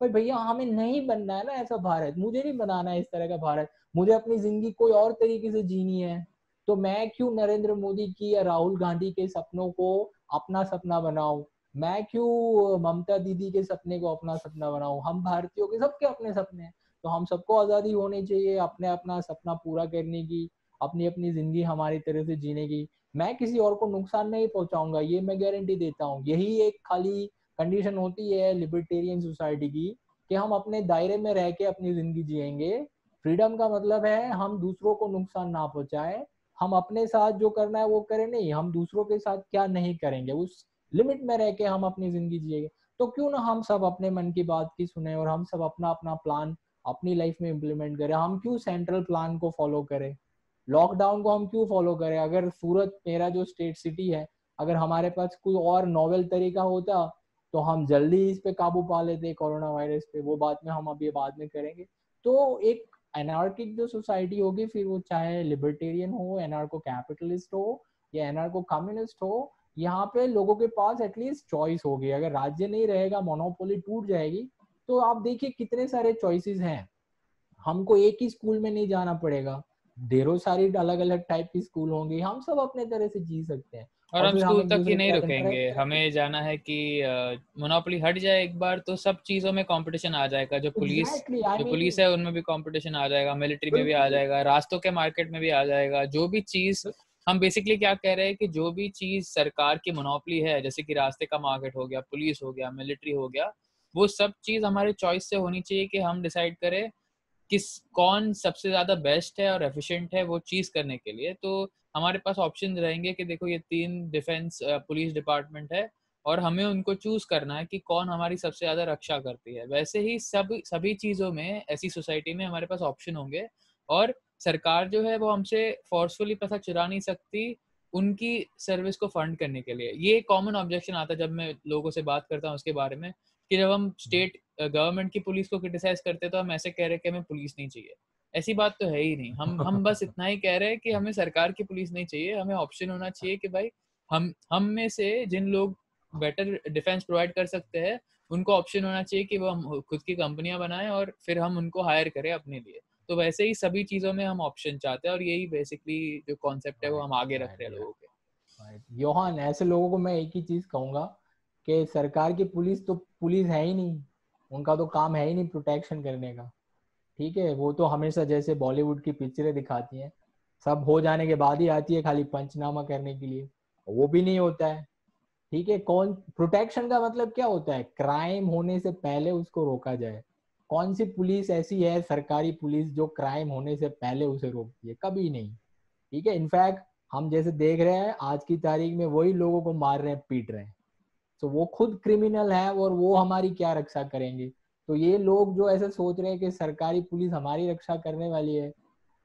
पर भैया, हमें नहीं बनना है ना ऐसा भारत। मुझे नहीं बनाना है इस तरह का भारत। मुझे अपनी ज़िंदगी कोई और तरीके से जीनी है। तो मैं क्यों नरेंद्र मोदी की या राहुल गांधी के सपनों को अपना सपना बनाऊँ? मैं क्यों ममता दीदी के सपने को अपना सपना बनाऊँ? हम भारतीयों के सबके अपने सपने हैं। तो हम सबको आज़ादी होनी चाहिए, अपने अपना सपना पूरा करने की, अपनी अपनी ज़िंदगी हमारी तरह से जीने की। मैं किसी और को नुकसान नहीं पहुंचाऊँगा, ये मैं गारंटी देता हूँ। यही एक खाली कंडीशन होती है लिबर्टेरियन सोसाइटी की, कि हम अपने दायरे में रह के अपनी ज़िंदगी जिएँगे। फ्रीडम का मतलब है हम दूसरों को नुकसान ना पहुँचाए हम अपने साथ जो करना है वो करें, नहीं, हम दूसरों के साथ क्या नहीं करेंगे, उस लिमिट में रह के हम अपनी ज़िंदगी जिएँगे। तो क्यों ना हम सब अपने मन की बात की सुने और हम सब अपना अपना प्लान अपनी लाइफ में इम्प्लीमेंट करें। हम क्यों सेंट्रल प्लान को फॉलो करें? लॉकडाउन को हम क्यों फॉलो करें? अगर सूरत मेरा जो स्टेट सिटी है, अगर हमारे पास कोई और नॉवल तरीका होता तो हम जल्दी इस पे काबू पा लेते कोरोना वायरस पे। वो बात में हम अभी बाद में करेंगे। तो एक एनार्किक जो सोसाइटी होगी, फिर वो चाहे लिबर्टेरियन हो एनार्को कैपिटलिस्ट हो, या एनार्को कम्युनिस्ट हो, यहाँ पे लोगों के पास एटलीस्ट चॉइस होगी। अगर राज्य नहीं रहेगा मोनोपोली टूट जाएगी तो आप देखिए कितने सारे चॉइसेस हैं। हमको एक ही स्कूल में नहीं जाना पड़ेगा। ढेरों सारी अलग अलग टाइप की स्कूल होंगी। हम सब अपने तरह से जी सकते हैं। और हम स्कूल तक ही नहीं रुकेंगे। हमें जाना है कि मोनोपोली हट जाए एक बार तो सब चीज़ों में कंपटीशन आ जाएगा। जो पुलिस exactly, जो पुलिस है उनमें भी कंपटीशन आ जाएगा मिलिट्री में भी आ जाएगा रास्तों के मार्केट में भी आ जाएगा। जो भी चीज़ हम बेसिकली क्या कह रहे हैं कि जो भी चीज़ सरकार की मोनोपोली है जैसे कि रास्ते का मार्केट हो गया पुलिस हो गया मिलिट्री हो गया वो सब चीज़ हमारे चॉइस से होनी चाहिए कि हम डिसाइड करें किस, कौन सबसे ज़्यादा बेस्ट है और एफिशिएंट है वो चीज़ करने के लिए तो हमारे पास ऑप्शन रहेंगे कि देखो ये तीन डिफेंस पुलिस डिपार्टमेंट है और हमें उनको चूज़ करना है कि कौन हमारी सबसे ज़्यादा रक्षा करती है। वैसे ही सब, सभी चीज़ों में, ऐसी सोसाइटी में हमारे पास ऑप्शन होंगे और सरकार जो है वो हमसे फोर्सफुली पैसा चुरा नहीं सकती उनकी सर्विस को फंड करने के लिए। ये कॉमन ऑब्जेक्शन आता है जब मैं लोगों से बात करता हूँ उसके बारे में कि जब हम स्टेट गवर्नमेंट की पुलिस को क्रिटिसाइज करते तो हम ऐसे कह रहे हैं कि हमें पुलिस नहीं चाहिए। ऐसी बात तो है ही नहीं। हम हम बस इतना ही कह रहे हैं कि हमें सरकार की पुलिस नहीं चाहिए। हमें ऑप्शन होना चाहिए कि भाई हम हम में से जिन लोग बेटर डिफेंस प्रोवाइड कर सकते हैं उनको ऑप्शन होना चाहिए कि वो हम खुद की कंपनियाँ बनाएँ और फिर हम उनको हायर करें अपने लिए। तो वैसे ही सभी चीज़ों में हम ऑप्शन चाहते हैं और यही बेसिकली जो कॉन्सेप्ट है वो हम आगे रख रहे हैं लोगों के। योहान ऐसे लोगों को मैं एक ही चीज़ कहूँगा कि सरकार की पुलिस तो पुलिस है ही नहीं। उनका तो काम है ही नहीं प्रोटेक्शन करने का। ठीक है, वो तो हमेशा जैसे बॉलीवुड की पिक्चरें दिखाती हैं। सब हो जाने के बाद ही आती है खाली पंचनामा करने के लिए। वो भी नहीं होता है। ठीक है, कौन प्रोटेक्शन का मतलब क्या होता है? क्राइम होने से पहले उसको रोका जाए। कौन सी पुलिस ऐसी है, सरकारी पुलिस, जो क्राइम होने से पहले उसे रोकती है कभी नहीं। ठीक है इनफैक्ट हम जैसे देख रहे हैं, आज की तारीख में वही लोगों को मार रहे हैं, पीट रहे हैं। तो वो खुद क्रिमिनल है और वो हमारी क्या रक्षा करेंगे? तो ये लोग जो ऐसे सोच रहे हैं कि सरकारी पुलिस हमारी रक्षा करने वाली है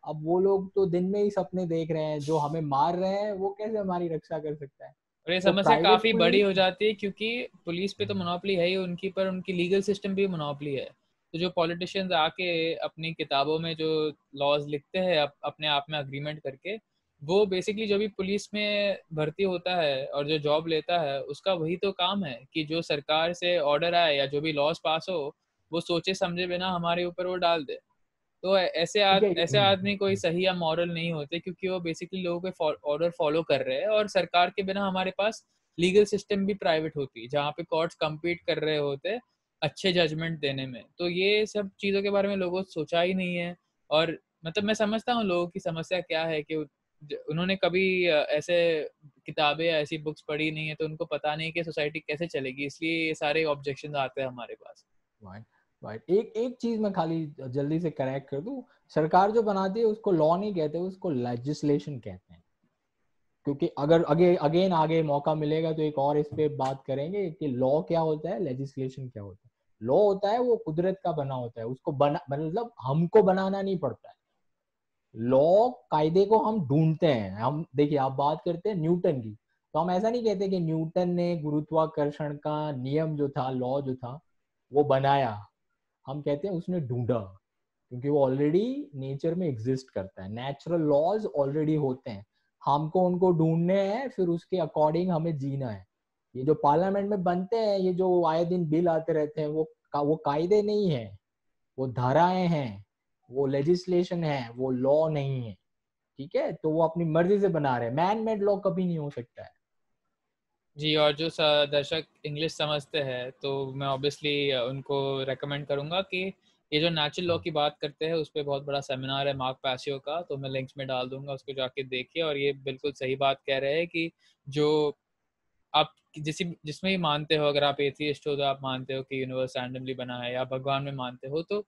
अब वो लोग तो दिन में ही सपने देख रहे हैं जो हमें मार रहे हैं वो कैसे हमारी रक्षा कर सकता है? और ये तो समस्या काफ़ी बड़ी हो जाती है क्योंकि पुलिस पे तो मोनोपली है ही उनकी पर उनकी लीगल सिस्टम भी मोनोपली है। तो जो पॉलिटिशियंस आके अपनी किताबों में जो लॉज लिखते हैं अप, अपने आप में अग्रीमेंट करके वो बेसिकली जो भी पुलिस में भर्ती होता है और जो जॉब लेता है उसका वही तो काम है कि जो सरकार से ऑर्डर आए या जो भी लॉस पास हो वो सोचे समझे बिना हमारे ऊपर वो डाल दे। तो ऐसे आद, ऐसे आदमी कोई सही या मॉरल नहीं होते क्योंकि वो बेसिकली लोगों के ऑर्डर फॉलो कर रहे हैं और सरकार के बिना हमारे पास लीगल सिस्टम भी प्राइवेट होती है जहाँ पे कोर्ट्स कम्पीट कर रहे होते अच्छे जजमेंट देने में। तो ये सब चीज़ों के बारे में लोगों सोचा ही नहीं है और मतलब मैं समझता हूँ लोगों की समस्या क्या है कि उन्होंने कभी ऐसे किताबें ऐसी बुक्स पढ़ी नहीं है तो उनको पता नहीं कि सोसाइटी कैसे चलेगी, इसलिए ये सारे ऑब्जेक्शन आते हैं हमारे पास। राइट एक एक चीज़ मैं खाली जल्दी से करेक्ट कर दूँ, सरकार जो बनाती है, उसको लॉ नहीं कहते, उसको लेजिस्लेशन कहते हैं। क्योंकि अगर, अगे अगेन आगे मौका मिलेगा तो एक और इस पे बात करेंगे कि लॉ क्या होता है लेजिस्लेशन क्या होता है। लॉ होता है, वो कुदरत का बना होता है, उसको बना मतलब हमको बनाना नहीं पड़ता है। लॉ कायदे को हम ढूंढते हैं। हम देखिए आप बात करते हैं न्यूटन की तो हम ऐसा नहीं कहते कि न्यूटन ने गुरुत्वाकर्षण का नियम जो था लॉ जो था वो बनाया। हम कहते हैं उसने ढूंढा क्योंकि वो ऑलरेडी नेचर में एग्जिस्ट करता है। नेचुरल लॉज ऑलरेडी होते हैं। हमको उनको ढूँढने हैं फिर उसके अकॉर्डिंग हमें जीना है। ये जो पार्लियामेंट में बनते हैं ये जो आए दिन बिल आते रहते हैं वो का, वो कायदे नहीं है वो धाराएँ हैं। वो लेजिस्लेशन है, वो लॉ नहीं है, ठीक है? तो वो अपनी मर्ज़ी से बना रहे मैन मेड लॉ कभी नहीं हो सकता है। जी, और जो दर्शक इंग्लिश समझते हैं तो मैं ऑब्वियसली उनको रेकमेंड करूँगा कि ये जो नेचुरल लॉ की बात करते हैं, उस पर बहुत बड़ा सेमिनार है मार्क पैसियो का तो मैं लिंक्स में डाल दूँगा, उसको जाके देखिए। और ये बिल्कुल सही बात कह रहे हैं कि जो आप जिस, जिसमें ही मानते हो, अगर आप एथियस्ट हो तो आप मानते हो कि यूनिवर्स रैंडमली बना है, या भगवान में मानते हो तो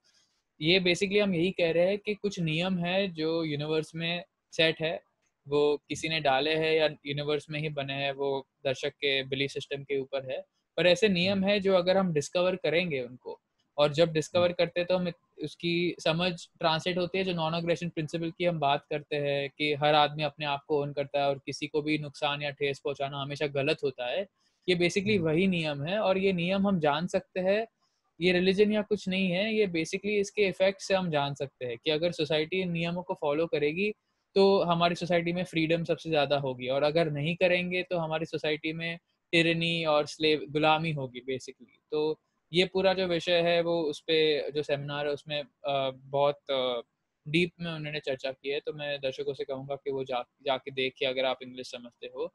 ये बेसिकली हम यही कह रहे हैं कि कुछ नियम है जो यूनिवर्स में सेट है। वो किसी ने डाले हैं या यूनिवर्स में ही बने हैं वो दर्शक के बिलीफ सिस्टम के ऊपर है। पर ऐसे नियम है जो अगर हम डिस्कवर करेंगे उनको और जब डिस्कवर करते हैं तो हम उसकी समझ ट्रांसलेट होती है जो नॉन अग्रेशन प्रिंसिपल की हम बात करते हैं कि हर आदमी अपने आप को ओन करता है और किसी को भी नुकसान या ठेस पहुंचाना हमेशा गलत होता है। ये बेसिकली हम्म। वही नियम है और ये नियम हम जान सकते हैं ये रिलीजन या कुछ नहीं है, ये बेसिकली इसके इफ़ेक्ट से हम जान सकते हैं कि अगर सोसाइटी इन नियमों को फॉलो करेगी तो हमारी सोसाइटी में फ्रीडम सबसे ज़्यादा होगी और अगर नहीं करेंगे तो हमारी सोसाइटी में टिरनी और स्लेव गुलामी होगी बेसिकली तो ये पूरा जो विषय है, वो उस पर जो सेमिनार है, उसमें बहुत डीप में उन्होंने चर्चा की है तो मैं दर्शकों से कहूँगा कि वो जा, जाके देखिए, अगर आप इंग्लिश समझते हो।